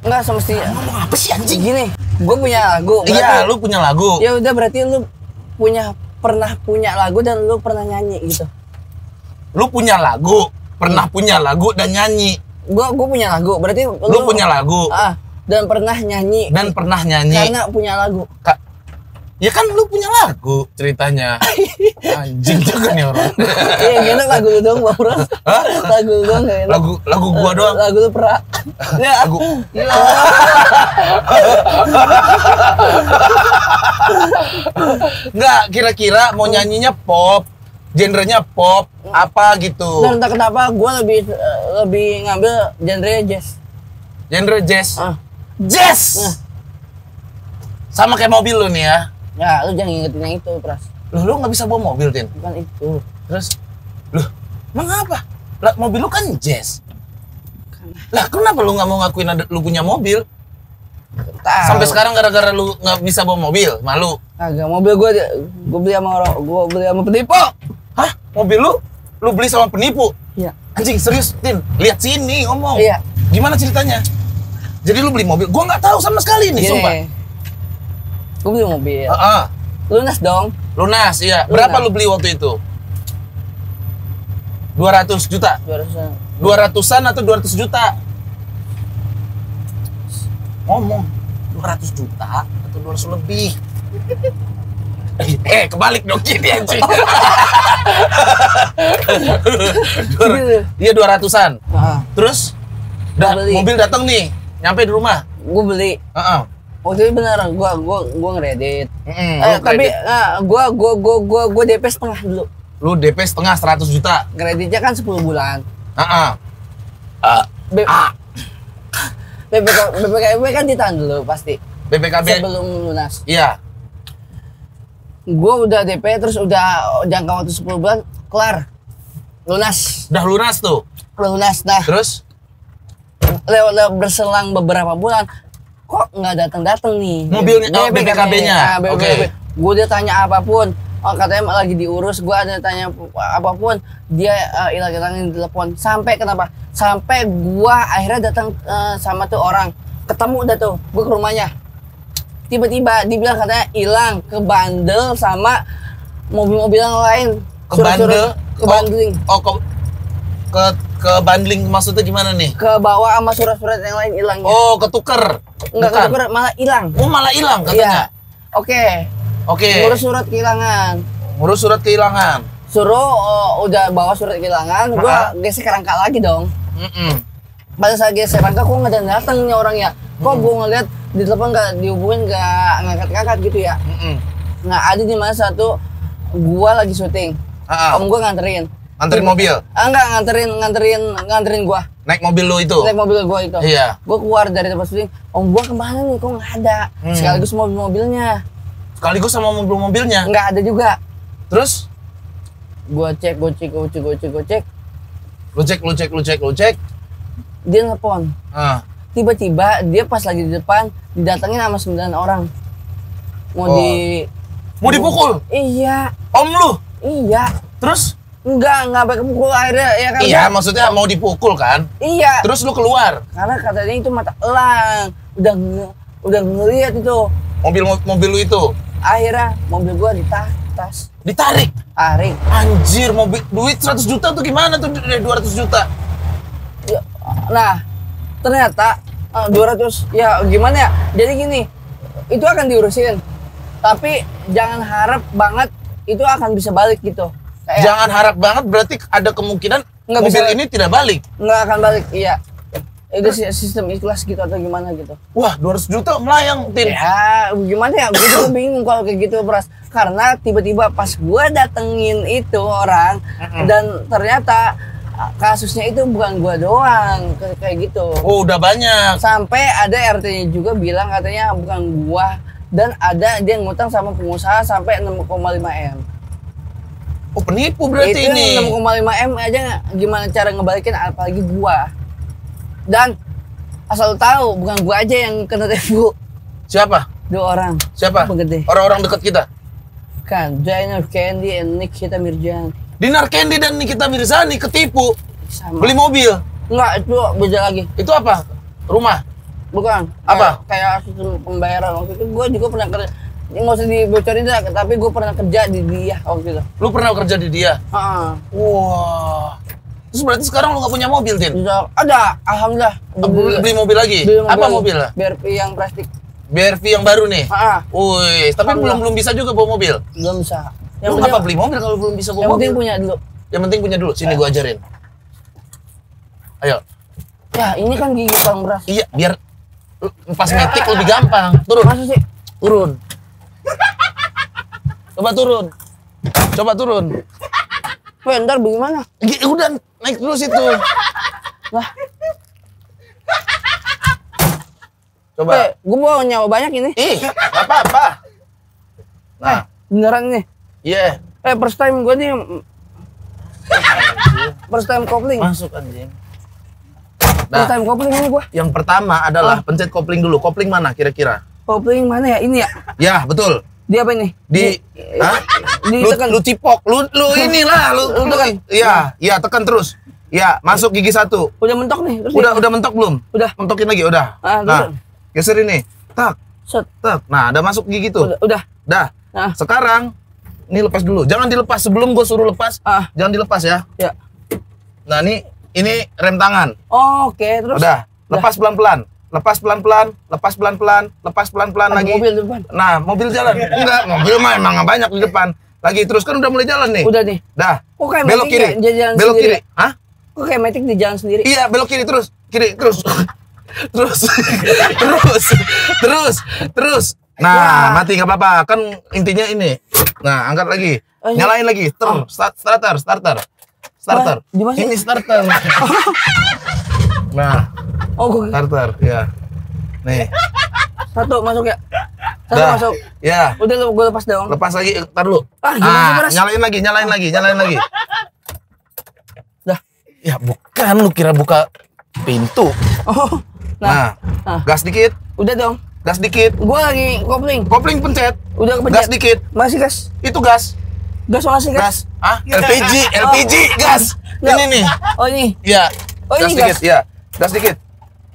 B: enggak semestinya
A: Ngomong apa sih anjing?
B: gini gue punya lagu
A: Iya, lu punya lagu.
B: ya udah berarti lu punya pernah punya lagu dan lu pernah nyanyi gitu
A: Lu punya lagu, pernah punya lagu dan nyanyi.
B: gua gua punya lagu berarti
A: Lu punya lagu
B: ah dan pernah nyanyi
A: dan pernah nyanyi.
B: karena punya lagu
A: Ka- Ya kan lu punya lagu ceritanya. *laughs* Anjing juga nih orang.
B: iya enak lagu lu dong bang Bros lagu lu dong gak enak
A: lagu lagu gua doang.
B: lagu lu perak *laughs* ya
A: Lagu. Enggak, kira-kira mau nyanyinya pop, genrenya pop, apa gitu.
B: dan entah kenapa gua lebih eh, lebih ngambil genre jazz
A: Genre jazz.
B: ah
A: Jazz.
B: Nah.
A: Sama kayak mobil lu nih ya.
B: ya lu jangan ingetin yang itu pras
A: Lu lu nggak bisa bawa mobil, Tin.
B: bukan itu
A: Terus lu emang apa? Lah, mobil lu kan jazz. Lah, kenapa lu nggak mau ngakuin ada lu punya mobil?
B: Tahu.
A: Sampai sekarang gara-gara lu nggak bisa bawa mobil, malu.
B: agak mobil gua gua beli sama orang gua beli sama penipu
A: Hah? Mobil lu? Lu beli sama penipu?
B: iya
A: Anjing serius, Tin. Lihat sini ngomong.
B: Iya.
A: Gimana ceritanya? Jadi lu beli mobil? Gua nggak tahu sama sekali nih, sumpah.
B: gini gua beli mobil
A: Heeh.
B: lunas dong
A: Lunas, iya.
B: Lunas.
A: Berapa lu beli waktu itu? 200 juta.
B: 200
A: 200-an atau 200 juta? Ngomong. 200 juta atau 200 lebih? eh, kebalik dong gini anjing. *laughs* Dua- Iya 200-an.
B: Heeh.
A: Terus dah
B: Beli.
A: mobil datang nih, nyampe di rumah.
B: gua beli
A: Heeh.
B: waktu itu bener gua gua gua ngeredit eh,
A: lu
B: tapi gua gua gua gua gua DP setengah dulu
A: lu DP setengah 100 juta.
B: kreditnya kan 10 bulan
A: Heeh.
B: B
A: Ah,
B: BPK BPKB kan ditahan dulu pasti
A: BPKB.
B: sebelum lunas
A: Iya.
B: gua udah DP terus udah jangka waktu 10 bulan kelar lunas
A: Udah lunas tuh.
B: lunas nah
A: Terus
B: lewat, lewat berselang beberapa bulan kok nggak datang datang nih?
A: Mobilnya- oh, BPKB-nya.
B: Ah, BPKB.
A: Oke.
B: gue udah tanya apa pun. Oh, katanya lagi diurus gue ada tanya apa pun dia uh, hilang hilangin telepon. Sampai kenapa? Sampai gua akhirnya datang eh, sama tuh orang. Ketemu udah tuh gue ke rumahnya. Tiba-tiba dibilang katanya hilang ke bandel sama mobil-mobil yang lain.
A: Ke bandel
B: ke bandling
A: oh, oh, ke ke ke bundling maksudnya gimana nih
B: ke bawah sama surat-surat yang lain hilangnya
A: oh ketuker
B: Enggak
A: Bukan.
B: ketuker, malah hilang.
A: oh malah hilang
B: Iya.
A: katanya
B: Oke.
A: oke
B: Ngurus surat kehilangan.
A: ngurus surat kehilangan
B: Suruh oh, udah bawa surat kehilangan, gua geser rangka lagi dong.
A: Mm-mm.
B: Pada saat geser rangka kok nggak datang nih orangnya. Kok gua ngeliat di telepon nggak dihubungin nggak ngangkat-ngangkat gitu ya.
A: Mm-mm.
B: Nah ada di mana satu gua lagi syuting.
A: Ah,
B: Om gua nganterin.
A: Anterin mobil
B: Ah enggak nganterin nganterin nganterin gua.
A: naik mobil lu itu
B: Naik mobil gua itu.
A: iya
B: Gua keluar dari tempat syuting. Om gua ke mana nih? Kok nggak ada?
A: Hmm.
B: Sekaligus mobil-mobilnya
A: sekaligus sama mobil-mobilnya
B: nggak ada juga.
A: terus
B: Gua cek, gua cek, gua cek, gua cek, gua cek.
A: lu cek lu cek lu cek lu cek
B: dia nelpon
A: ah
B: tiba-tiba dia pas lagi di depan didatengin sama sembilan orang mau
A: Oh.
B: di
A: mau dipukul
B: iya
A: om lu
B: iya
A: terus
B: enggak enggak sampai kepukul akhirnya ya kan
A: iya maksudnya mau dipukul kan
B: iya
A: terus lu keluar
B: karena katanya itu mata elang udah nge- udah ngeliat itu
A: Mobil mobil lu itu
B: Akhirnya mobil gua ditas,
A: ditarik.
B: tarik.
A: Anjir, mobil duit 100 juta tuh gimana tuh dari 200 juta?
B: Ya, Nah, ternyata eh, 200 ya gimana ya? Jadi gini, itu akan diurusin. Tapi jangan harap banget itu akan bisa balik gitu. Kayak
A: Jangan harap banget berarti ada kemungkinan
B: Nggak
A: mobil
B: bisa-
A: ini tidak balik.
B: nggak akan balik. Iya. Itu si- sistem ikhlas gitu atau gimana gitu.
A: Wah, 200 juta melayang, Tin.
B: Ya, gimana ya? Gue juga bingung kalau kayak gitu, Pras. Karena tiba-tiba pas gue datengin itu orang dan ternyata kasusnya itu bukan gua doang kayak- kayak gitu.
A: Oh, udah banyak.
B: Sampai ada RT-nya juga bilang katanya bukan gua dan ada dia ngutang sama pengusaha sampai 6,5 M.
A: Oh, penipu berarti
B: itu
A: ini.
B: 6,5 M aja gimana cara ngebalikin apalagi gua. Dan asal tahu bukan gua aja yang kena tipu.
A: Siapa?
B: Dua orang.
A: Siapa? Orang-orang dekat kita.
B: Kan, Jainer Candy and Nikita Mirjan.
A: Dinar Candy dan Nikita Mirzani ketipu
B: Sama.
A: beli mobil.
B: Enggak, itu beda lagi.
A: Itu apa? Rumah.
B: Bukan.
A: Apa?
B: Kayak, kayak pembayaran waktu itu gue juga pernah kerja. Ini nggak usah dibocorin dah, tapi gue pernah kerja di dia waktu itu.
A: Lu pernah kerja di dia?
B: Heeh.
A: Wah. Terus berarti sekarang lu gak punya mobil, Tin?
B: Ada, alhamdulillah.
A: Ah, Beli, beli mobil lagi?
B: Beli
A: Apa
B: lagi.
A: mobil?
B: BRP yang plastik.
A: BRV yang baru nih?
B: Ah,
A: Wih, tapi belum belum bisa juga bawa mobil.
B: belum bisa.
A: Lu
B: Yang
A: ngapa
B: penting,
A: beli mobil kalau belum bisa
B: yang
A: bawa
B: penting
A: mobil?
B: punya dulu.
A: Yang penting punya dulu. Sini gua ajarin. Ayo.
B: Ya, ini kan gigi paling beras.
A: Iya, biar pas metik lebih gampang. Turun.
B: Masa sih?
A: Turun. Coba turun. Coba turun.
B: Weh, ntar bagaimana?
A: Gi- Udah naik terus itu.
B: Lah,
A: Coba.
B: weh, gue bawa nyawa banyak ini.
A: Ih, apa-apa. Nah,
B: Beneran nih.
A: iya.
B: Eh, first time gue nih. First time kopling.
A: Masuk anjing.
B: First
A: Nah,
B: time kopling ini gue.
A: yang pertama adalah pencet kopling dulu. Kopling mana kira-kira?
B: Kopling mana ya? Ini ya?
A: Ya, betul.
B: Dia apa ini?
A: Di Hah?
B: di
A: lu,
B: tekan.
A: lu cipok, lu lu inilah, lu,
B: Lu tekan.
A: Iya, iya tekan terus. Ya, masuk gigi satu.
B: Udah mentok nih. Terus
A: Udah
B: nih.
A: udah mentok belum?
B: Udah.
A: Mentokin lagi, udah.
B: Ah,
A: nah, geser ini. Tak,
B: Set.
A: tak. Nah, ada masuk gigi tuh.
B: Udah, udah.
A: Dah.
B: Ah.
A: Sekarang ini lepas dulu. Jangan dilepas sebelum gue suruh lepas.
B: Ah.
A: Jangan dilepas ya.
B: Ya.
A: Nah, ini ini rem tangan.
B: Oh, Oke, terus.
A: Udah. Lepas pelan-pelan. Lepas pelan-pelan, lepas pelan-pelan, lepas pelan-pelan lagi.
B: mobil di depan.
A: Nah, mobil jalan. *laughs* Enggak, mobil mah emang banyak di depan. Lagi terus kan udah mulai jalan nih.
B: Udah nih.
A: Dah.
B: Kok kayak
A: belok kiri.
B: ya, jalan
A: belok
B: sendiri
A: kiri. Hah?
B: Kok kayak Matic di jalan sendiri?
A: Iya, belok kiri terus. Kiri terus. *laughs* terus. *laughs* terus. Terus. Terus. Nah,
B: Wah.
A: mati nggak apa-apa. Kan intinya ini. Nah, angkat lagi.
B: Oh,
A: Nyalain lagi. Ter, start, starter, starter. Starter.
B: Wah.
A: Ini starter. nah,
B: Oh, gue
A: starter, ya. Nih.
B: satu masuk ya. Satu
A: Dah.
B: masuk.
A: Ya.
B: Udah lu gue lepas dong.
A: Lepas lagi, tar dulu.
B: Ah, gimana sih, Bras?
A: nyalain lagi, nyalain lagi, nyalain lagi.
B: Dah.
A: Ya bukan, lu kira buka pintu.
B: Oh.
A: Nah,
B: Nah, ah.
A: gas dikit,
B: udah dong.
A: gas dikit.
B: Gue lagi kopling.
A: Kopling pencet,
B: Udah
A: gas
B: kepencet.
A: dikit.
B: Masih gas.
A: Itu gas,
B: Gas masih gas.
A: gas. Ah, LPG, LPG, gas.
B: Nggak.
A: Ini nih.
B: Oh ini.
A: Ya.
B: Oh,
A: gas
B: ini
A: dikit,
B: gas.
A: ya. Gas dikit.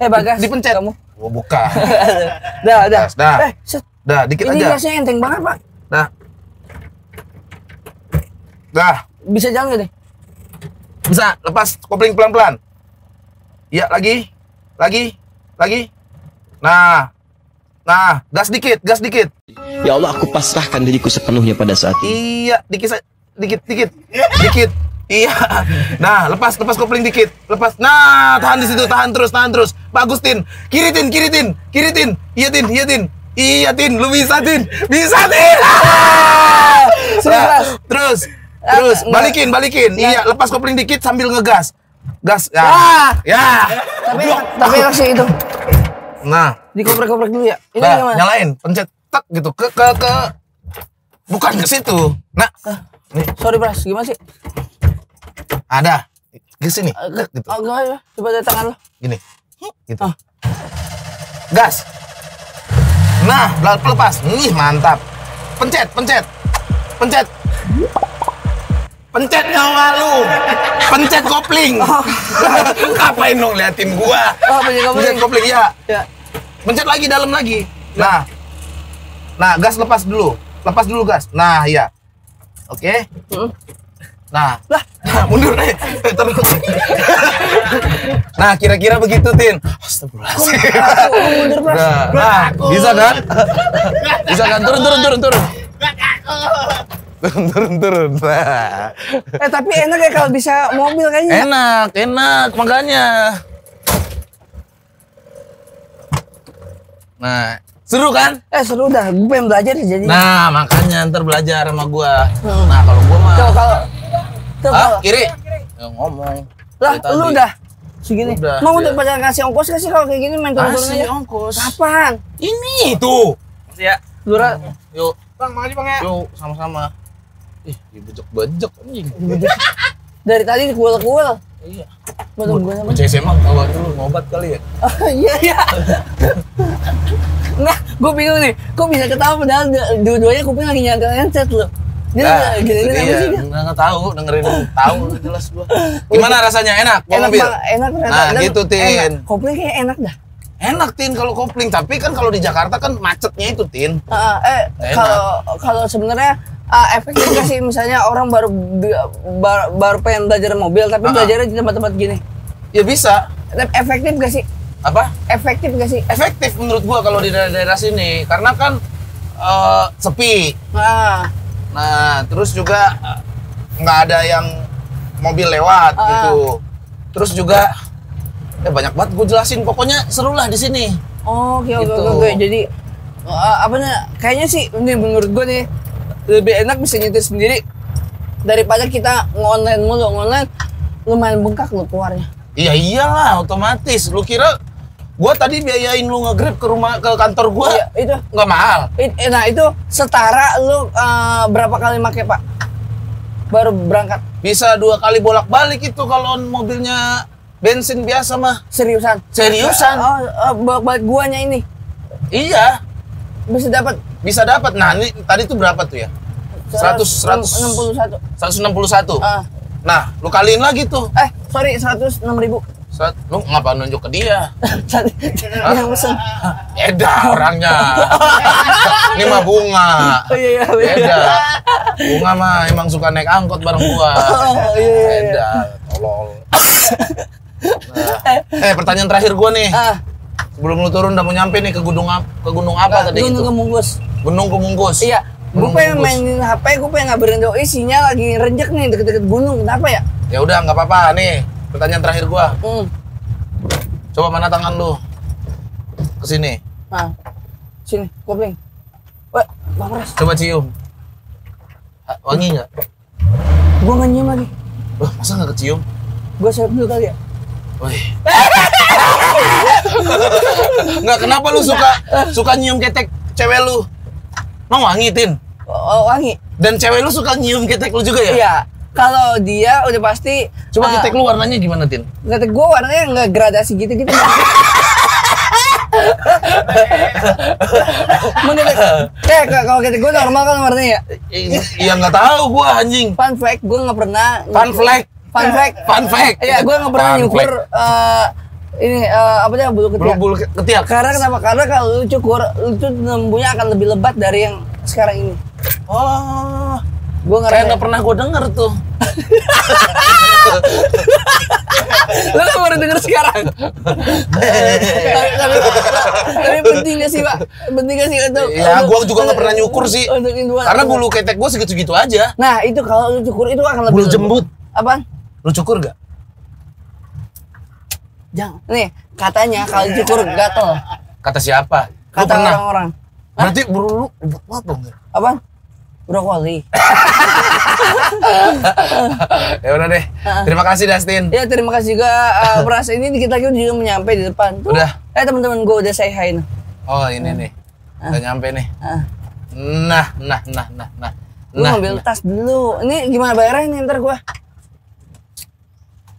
B: Eh bagas.
A: Dipencet.
B: Kamu.
A: Oh, bukan. *laughs*
B: dah, dah.
A: Gas, dah.
B: Eh, set.
A: Dah, dikit
B: Ini
A: aja.
B: gasnya enteng banget, Pak.
A: Dah. Dah.
B: Bisa jalan gak deh?
A: Bisa, lepas kopling pelan-pelan. Iya, lagi. Lagi. Lagi. Nah. Nah, gas dikit, gas dikit.
F: Ya Allah, aku pasrahkan diriku sepenuhnya pada saat ini.
A: Iya, dikit dikit, dikit. Dikit. Iya. Nah, lepas, lepas kopling dikit. Lepas. Nah, tahan di situ, tahan terus, tahan terus. Bagus, Tin. Kiri, Tin, kiri, Tin. Kiri, Tin. Iya, Tin, iya, Tin. Iya, Tin. Lu bisa, Tin. Bisa, Tin. *laughs* Ah!
B: Serius?
A: terus.
B: Ah,
A: Terus, balikin, balikin. Iya, lepas kopling dikit sambil ngegas. Gas. Ya.
B: Ah!
A: Ya.
B: Tapi tapi kasih itu.
A: Nah,
B: Dikoprek-koprek dulu ya. Ini
A: Nah,
B: gimana?
A: nyalain, pencet tak gitu ke ke ke bukan ke situ. Nah, nih
B: Sorry, Bras. Gimana sih?
A: Ada ke sini,
B: Eh,
A: gitu.
B: Oh, enggak ya. Coba dari tangan lo.
A: Gini. Gitu.
B: Ah.
A: Gas. Nah, lepas. Nih, mantap. Pencet, pencet. Pencet. Pencet nyawa lu. Pencet kopling. *laughs* Ngapain dong liatin gua?
B: Oh, pencet kopling.
A: Pencet kopling ya.
B: Ya.
A: Pencet lagi dalam lagi. Nah. Nah, gas lepas dulu. Lepas dulu gas. Nah, iya. Oke.
B: Hmm.
A: Nah, lah, *laughs* mundur deh. Eh, terus. nah, kira-kira begitu, Tin. Astagfirullahaladzim.
B: Mundur.
A: Nah, nah, bisa kan? Bisa kan? Turun, turun, turun, turun. Turun, turun, turun. Nah.
B: Eh tapi enak ya kalau bisa mobil kayaknya.
A: Enak, enak, makanya. Nah, seru kan?
B: Eh seru dah, gue pengen belajar sih jadi.
A: Nah, makanya ntar belajar sama gua.
B: Hmm.
A: Nah, kalau gua mah
B: Tuh kalau tuh
A: Ah,
B: kalau
A: kiri. Ya, ngomong.
B: lah
A: Dari
B: lu
A: tadi.
B: udah segini.
A: Udah,
B: Mau
A: iya.
B: untuk pada ngasih ongkos gak sih kalau kayak gini main turun-turun
A: Kasih
B: aja?
A: ongkos.
B: Kapan?
A: Ini tuh.
E: Ya.
B: Lura
A: Yuk,
E: Bang, makasih Bang ya.
A: yuk sama-sama. Ih, dibejek-bejek anjing.
B: dari tadi kuel-kuel.
A: Iya.
B: Tunggu gue
A: Bocah SMA dulu ngobat kali ya.
B: Oh iya iya. Nah, gue bingung nih, kok bisa ketawa padahal du- dua-duanya kuping lagi nyantel nyantet loh. Dia
A: Nah,
B: nah, gini
A: dia.
B: sih dia?
A: Nggak nggak tahu, dengerin tahu *laughs* jelas gua. Gimana rasanya? Enak,
B: Enak
A: mobil?
B: enak ternyata.
A: Nah,
B: Dan
A: gitu, Tin.
B: enak. Kopling kayak enak dah.
A: Enak tin kalau kopling, tapi kan kalau di Jakarta kan macetnya itu tin.
B: Ah, eh
A: Enak.
B: kalau kalau sebenarnya ah, efektif nggak sih misalnya orang baru bi- bar- baru pengen belajar mobil tapi
A: Ah, ah.
B: belajarnya di tempat-tempat gini.
A: Ya bisa.
B: Efektif gak sih?
A: Apa?
B: Efektif gak sih?
A: Efektif menurut gua kalau di daerah-daerah sini, karena kan eh, sepi.
B: Nah,
A: Nah, terus juga eh, nggak ada yang mobil lewat
B: Ah.
A: gitu. Terus juga ya banyak banget gue jelasin. Pokoknya seru lah di sini.
B: oh, oke oke
A: Gitu.
B: oke. Jadi eh, apa nih? Kayaknya sih ini menurut gue nih lebih enak bisa nyetir sendiri daripada kita ngonline mulu ngonline lumayan bengkak lu keluarnya.
A: Iya iyalah, otomatis. Lu kira gua tadi biayain lu nge-grab ke rumah ke kantor gua
B: Iya, itu
A: nggak mahal.
B: It- eh, Nah itu setara lu eh, berapa kali make pak? Baru berangkat
A: Bisa dua kali bolak-balik itu kalau mobilnya bensin biasa mah.
B: seriusan?
A: Seriusan?
B: Oh, eh, balik guanya ini
A: Iya,
B: bisa dapat
A: bisa dapat. Nah, ini tadi tuh berapa tuh ya? 100
B: 61.
A: 161.
B: Ah.
A: Nah, lu kaliin lagi tuh.
B: Eh, sorry 106 ribu.
A: Sat- Lu ngapa nunjuk ke dia? *laughs*
B: Yang pesen.
A: Beda orangnya. *laughs* Ini mah bunga.
B: Oh iya iya. iya.
A: Beda. Bunga mah emang suka naik angkot bareng gua. *laughs*
B: Oh iya iya. iya.
A: Beda. Tolol. Nah, eh pertanyaan terakhir gua nih.
B: Ah,
A: Sebelum lu turun udah mau nyampe nih ke gunung apa? Ke gunung apa tadi
B: gunung
A: itu?
B: kemungkus.
A: Gunung Kemungkus.
B: Iya. Gue
A: Gunung
B: pengen mainin HP, gue pengen ngabarin doi sinyal lagi rejek nih deket-deket gunung. Kenapa ya?
A: Ya udah nggak apa-apa nih. Pertanyaan terakhir gua.
B: Hmm.
A: Coba mana tangan lu? Ke sini.
B: Nah, sini, kopling. Wah, Bang Pras,
A: Coba cium. Ah, Wangi nggak?
B: gue nggak nyium lagi.
A: Wah, masa nggak kecium?
B: Gue save dulu kali ya.
A: Wih. Nggak kenapa lu suka suka nyium ketek cewek lu? Emang wangi, Tin?
B: Oh, wangi.
A: Dan cewek lu suka nyium ketek lu juga ya?
B: Iya. Kalau dia udah pasti
A: Coba
B: ah,
A: ketek lu warnanya gimana, Tin?
B: Kata gue warnanya nggak gradasi gitu-gitu. *laughs* Menurut, eh kalau kata gue normal kan warnanya ya.
A: Iya nggak tahu gua anjing.
B: Fun fact, gue nggak pernah.
A: Fun fact.
B: Fun fact.
A: Fun fact.
B: Iya, gue nggak pernah nyukur eh, ini eh, apa namanya bulu
A: Bulu
B: ketiak.
A: bulu ketiak.
B: Karena kenapa? Karena kalau lu cukur, itu nembunya akan lebih lebat dari yang sekarang ini.
A: Oh.
B: Gue nggak
A: Kayak nggak pernah gua denger tuh. *laughs*
B: Lu kan baru denger sekarang. tapi, tapi, penting gak sih, Pak? Penting gak sih untuk
A: Ya, gua juga nggak pernah nyukur sih.
B: Untuk induan.
A: Karena bulu ketek gua segitu-segitu aja.
B: Nah, itu kalau lu cukur itu akan lebih
A: Bulu jembut.
B: Apaan?
A: Lu cukur gak?
B: Jangan. Nih, katanya kalau cukur gatel.
A: Kata siapa?
B: Kata orang-orang.
A: Berarti bulu lu ribet banget dong.
B: Apaan? Brokoli. *laughs*
A: ya udah deh. Terima kasih Dustin.
B: Ya, terima kasih juga *laughs* uh, Pras. Ini dikit lagi juga menyampe di depan. Tuh.
A: Udah.
B: Eh, teman-teman gue udah say hi nih.
A: Oh ini nih. Udah nyampe nih.
B: Ah.
A: Nah, nah, nah, nah, nah.
B: Gue
A: Nah,
B: ngambil
A: nah.
B: tas dulu. Ini gimana bayarnya nih ntar gue?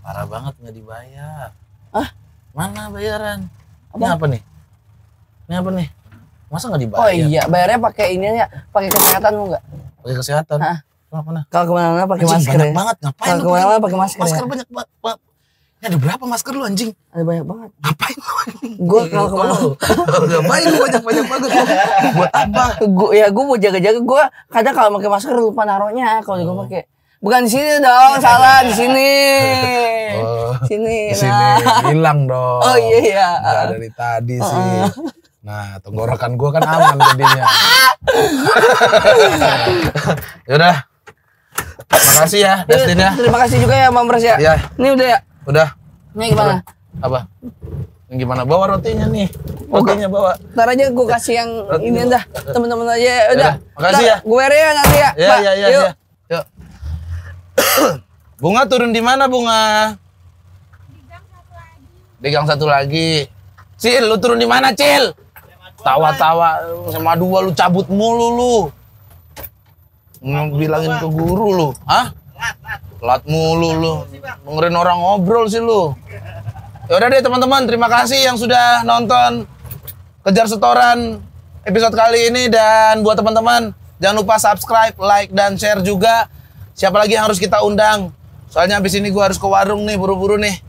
A: Parah banget nggak dibayar.
B: Hah?
A: Mana bayaran? Ini
B: Apa?
A: apa nih? Ini apa nih? Masa nggak dibayar?
B: Oh iya, bayarnya pakai ini ya, pakai kesehatan lu nggak?
A: Pakai kesehatan.
B: Hah? Kalau ke mana-mana
A: pakai
B: masker
A: banyak
B: ya.
A: banget ngapain
B: Kalau
A: ke
B: mana-mana
A: pakai
B: masker
A: Masker
B: ya?
A: banyak banget. Ada berapa masker lu anjing?
B: Ada banyak banget.
A: Ngapain lu anjing?
B: Gue kalau ke mana
A: Ngapain lu banyak-banyak banget lu? Buat apa?
B: gue ya gue mau jaga-jaga gue kadang kalau pakai masker lupa naruhnya kalau gue pakai bukan di sini dong salah di sini *laughs*
A: Oh,
B: sini
A: Di sini
B: nah.
A: hilang dong.
B: oh iya iya
A: Nggak dari tadi sih. Nah, tenggorokan gua kan aman jadinya. *laughs* Yaudah. Makasih ya, Destin ya.
B: terima kasih juga ya Mam Pres ya
A: Iya.
B: ini udah ya
A: Udah.
B: ini gimana
A: Apa? Yang gimana? Bawa rotinya nih. Rotinya bawa.
B: ntar aja gue kasih yang ini dah temen-temen aja udah
A: Yaudah, makasih ya.
B: gue ya nanti ya
A: Ya,
B: Mbak.
A: ya, ya,
B: Yuk.
A: ya. Yuk. *coughs* bunga turun di mana, Bunga? Di gang satu lagi. Cil, lu turun di mana, Cil? Tawa-tawa sama dua lu cabut mulu lu. Bilangin ke guru lu, hah? Lat mulu lu. Dengerin orang ngobrol sih lu. Ya udah deh teman-teman, terima kasih yang sudah nonton kejar setoran episode kali ini dan buat teman-teman jangan lupa subscribe, like dan share juga. Siapa lagi yang harus kita undang? Soalnya habis ini gua harus ke warung nih buru-buru nih.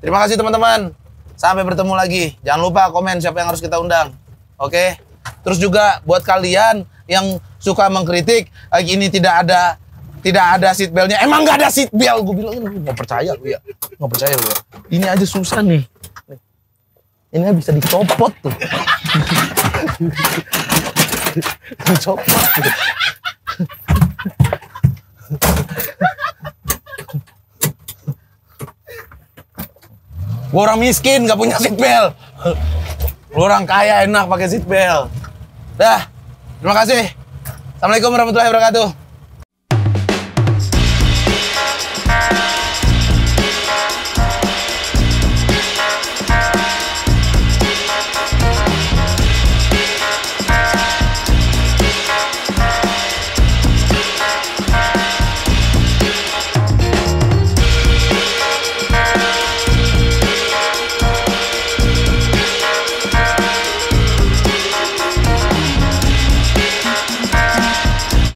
A: Terima kasih teman-teman. Sampai bertemu lagi. Jangan lupa komen siapa yang harus kita undang. Oke. Terus juga buat kalian yang suka mengkritik ini tidak ada tidak ada seat. Emang nggak ada seat belt? Gue bilang lu nggak percaya lu ya, nggak percaya lu ya. Ini aja susah nih. Ini bisa dicopot tuh. *laughs* dicopot. tuh. Gua orang miskin nggak punya seat belt. Lu orang kaya enak pakai seat belt. Dah. Terima kasih. Assalamualaikum warahmatullahi wabarakatuh.